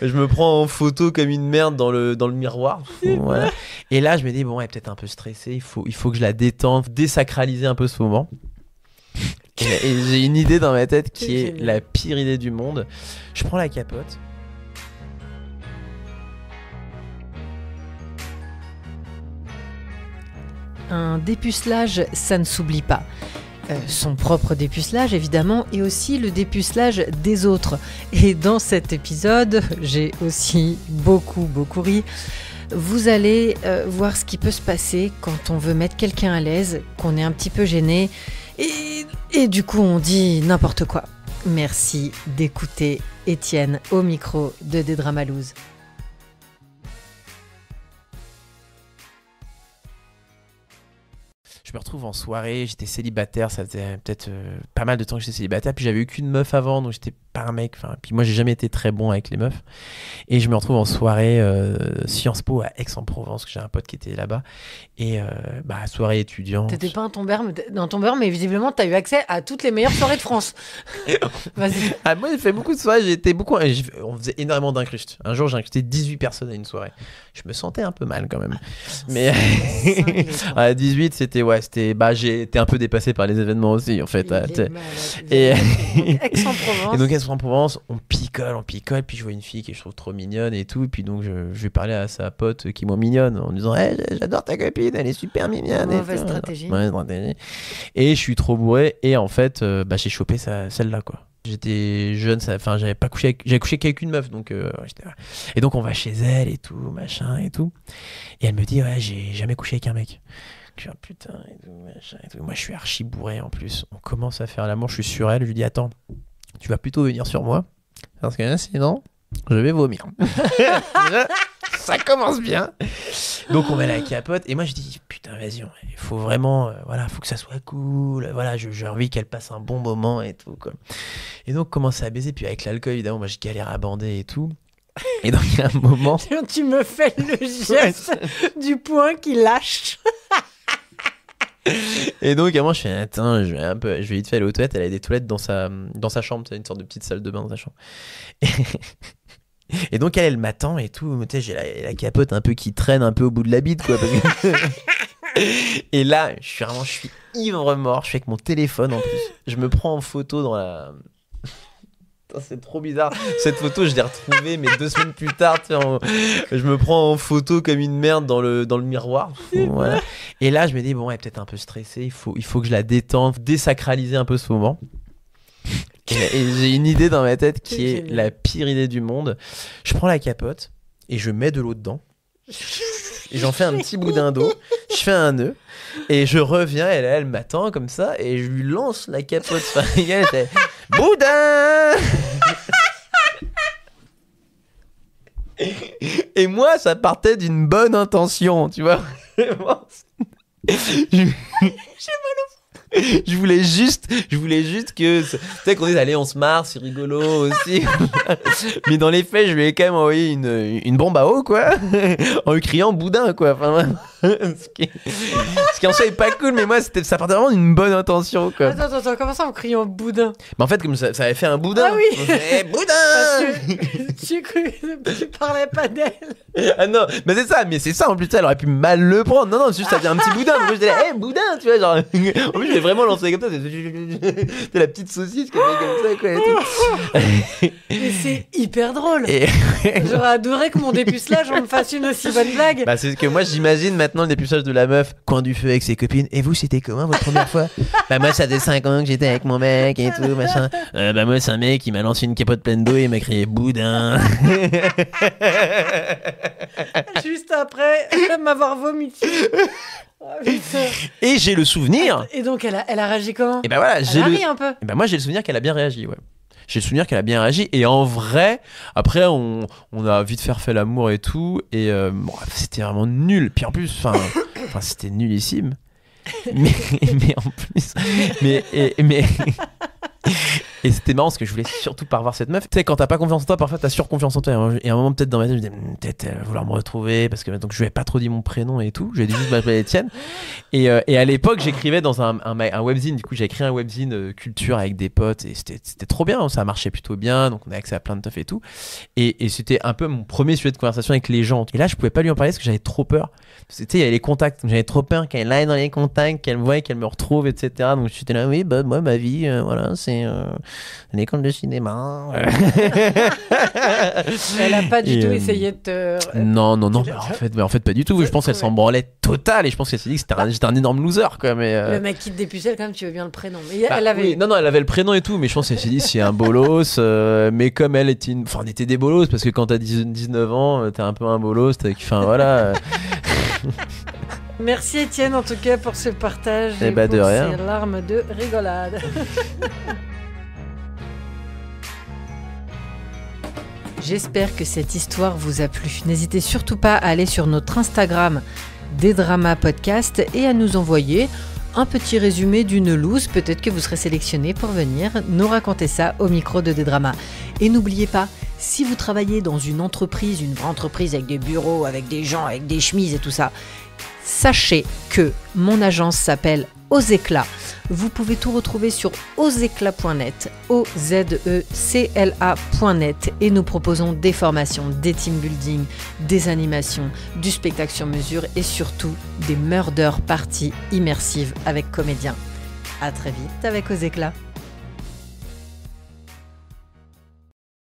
je me prends en photo comme une merde dans le, dans le miroir. Voilà. Et là, je me dis, bon, elle est peut-être un peu stressée, il faut, il faut que je la détende, désacraliser un peu ce moment. Et, et j'ai une idée dans ma tête qui est la pire idée du monde. Je prends la capote. Un dépucelage, ça ne s'oublie pas. Euh, son propre dépucelage, évidemment, et aussi le dépucelage des autres. Et dans cet épisode, j'ai aussi beaucoup, beaucoup ri. Vous allez euh, voir ce qui peut se passer quand on veut mettre quelqu'un à l'aise, qu'on est un petit peu gêné, et, du coup on dit n'importe quoi. Merci d'écouter Étienne au micro de Dédramalouse. Je me retrouve en soirée, j'étais célibataire, ça faisait peut-être euh, pas mal de temps que j'étais célibataire, puis j'avais eu qu'une meuf avant, donc j'étais pas un mec, enfin, puis moi j'ai jamais été très bon avec les meufs. Et je me retrouve en soirée euh, Sciences Po à Aix-en-Provence, que j'ai un pote qui était là-bas, et euh, bah, soirée étudiante. T'étais pas un tombeur, mais dans tombeur, mais visiblement t'as eu accès à toutes les meilleures soirées de France. Vas-y. Ah, moi j'ai fait beaucoup de soirées, été beaucoup, on faisait énormément d'incrustes. Un jour j'ai incrusté 18 personnes à une soirée. Je me sentais un peu mal quand même. Mais à 18 c'était, ouais, c'était, bah été un peu dépassé par les événements aussi en fait. euh, Et Aix-en-Provence. Et donc à Aix-en-Provence, on picole, on picole, puis je vois une fille que je trouve trop mignonne et tout, et puis donc je, je vais parler à sa pote qui est moins mignonne en disant hey, j'adore ta copine, elle est super mignonne. et Mauvaise stratégie. Mauvaise stratégie. Et je suis trop bourré, et en fait, euh, bah, j'ai chopé celle-là quoi. J'étais jeune, enfin j'avais pas couché, avec- j'avais couché qu'avec une meuf, donc euh, et donc on va chez elle et tout, machin et tout, et elle me dit ouais j'ai jamais couché avec un mec. Je suis ah, putain et tout, machin et tout. Moi je suis archi bourré en plus. On commence à faire l'amour, je suis sur elle, je lui dis attends, tu vas plutôt venir sur moi parce que sinon je vais vomir. Ça commence bien. Donc on met la capote et moi je dis putain vas-y, il faut vraiment euh, voilà, faut que ça soit cool. Voilà, je- j'ai envie qu'elle passe un bon moment et tout quoi. Et donc commence à baiser puis avec l'alcool évidemment, moi je galère à bander et tout. Et donc il y a un moment Tu me fais le geste du point qui lâche. Et donc, à moment, je fais, attends, je vais un peu, je vais vite fait aller aux toilettes. Elle a des toilettes dans sa, dans sa chambre, c'est une sorte de petite salle de bain dans sa chambre. Et, donc, elle, elle m'attend et tout. Tu sais, j'ai la, capote un peu qui traîne un peu au bout de la bite, quoi. et là, je suis vraiment, je suis ivre mort. Je suis avec mon téléphone en plus. Je me prends en photo dans la. C'est trop bizarre. Cette photo, je l'ai retrouvée, mais deux semaines plus tard, en- je me prends en photo comme une merde dans le, dans le miroir. Voilà. Et là, je me dis, bon, elle est peut-être un peu stressée, il faut, il faut que je la détende, désacraliser un peu ce moment. Et, et j'ai une idée dans ma tête qui est génial. la pire idée du monde. Je prends la capote et je mets de l'eau dedans. Et j'en fais un petit boudin d'eau. Je fais un nœud. Et je reviens, elle, elle m'attend comme ça. Et je lui lance la capote. Enfin, elle était, Boudin Et moi, ça partait d'une bonne intention, tu vois. Je... voulais juste, je voulais juste que, tu sais qu'on dise allez on se marre, c'est rigolo aussi. Mais dans les faits, je lui ai quand même envoyé une, une bombe à eau quoi, en lui criant boudin quoi. Enfin. ce, qui, ce qui en soi est pas cool, mais moi c'était, ça partait vraiment d'une bonne intention quoi. Attends, attends, attends, comment ça en criant boudin Mais en fait comme ça, ça avait fait un boudin. Ah oui. Fait, boudin. Parce que j'ai cru que tu parlais pas d'elle. Ah non, mais c'est ça, mais c'est ça en plus, elle aurait pu mal le prendre. Non, non, c'est juste ça faisait un petit boudin. Donc j'étais là, hé, boudin, tu vois, genre. En plus, je l'ai vraiment lancé comme ça. C'était la petite saucisse qui comme ça, quoi, et tout. Mais c'est hyper drôle. Et J'aurais adoré que mon dépucelage, on me fasse une aussi bonne blague. bah, c'est ce que moi j'imagine maintenant le dépucelage de la meuf, coin du feu avec ses copines. Et vous, c'était comment votre première fois Bah, moi, ça faisait 5 ans que j'étais avec mon mec et tout, machin. Euh, bah, moi, c'est un mec qui m'a lancé une capote pleine d'eau et il m'a crié boudin. Juste après m'avoir vomi dessus. Ah, putain. Et j'ai le souvenir. Et donc, elle a, elle a réagi comment? Et bah voilà, j'ai Elle a le. ri un peu. Et ben moi j'ai le souvenir qu'elle a bien réagi, ouais. J'ai le souvenir qu'elle a bien réagi et en vrai, après on, on a vite fait fait l'amour et tout et euh, bon, c'était vraiment nul. Puis en plus, enfin, c'était nullissime. Mais, en plus, mais mais Et c'était marrant parce que je voulais surtout pas revoir cette meuf. Tu sais, quand t'as pas confiance en toi, parfois t'as surconfiance en toi. Et à un moment, peut-être dans ma tête, je me disais, Hum, peut-être elle va vouloir me retrouver parce que donc je lui ai pas trop dit mon prénom et tout. Je lui ai dit juste m'appeler Étienne. Et, euh, et à l'époque, j'écrivais dans un, un, webzine. Du coup, j'ai écrit un webzine euh, culture avec des potes et c'était trop bien. Ça marchait plutôt bien. Donc on a accès à plein de stuff et tout. Et, c'était un peu mon premier sujet de conversation avec les gens. Et là, je pouvais pas lui en parler parce que j'avais trop peur. C'était, il y avait les contacts. J'avais trop peur qu'elle aille dans les contacts, qu'elle me voie, qu'elle me retrouve, etc. Donc j'étais là, oui, bah, moi, ma vie, euh, voilà, c'est euh, l'école de cinéma. Elle a pas du Et, tout euh, essayé de te. non, non, non, l'as- en fait, en fait, pas du tout. Je pense qu'elle s'en branlait total et je pense qu'elle s'est dit que c'était un- j'étais un énorme loser, quoi. Mais, euh, Le mec qui te dépucelle, quand même, tu veux bien le prénom. Mais bah, elle avait. oui, non, non, elle avait le prénom et tout, mais je pense qu'elle s'est dit c'est un bolos. euh, mais comme elle était une. Enfin, on était des bolos parce que quand t'as 10 19 ans, euh, t'es un peu un bolos. Enfin, voilà. Merci Étienne en tout cas pour ce partage Eh et bah, de pour rien. ces larmes de rigolade. J'espère que cette histoire vous a plu. N'hésitez surtout pas à aller sur notre Instagram des dramas podcast et à nous envoyer un petit résumé d'une loose. Peut-être que vous serez sélectionné pour venir nous raconter ça au micro de des dramas. Et n'oubliez pas, si vous travaillez dans une entreprise, une vraie entreprise avec des bureaux, avec des gens, avec des chemises et tout ça, sachez que mon agence s'appelle Aux Éclats. Vous pouvez tout retrouver sur oséclats.net, o z e c l a.net et nous proposons des formations, des team building, des animations, du spectacle sur mesure et surtout des murder parties immersives avec comédiens. À très vite avec Éclats.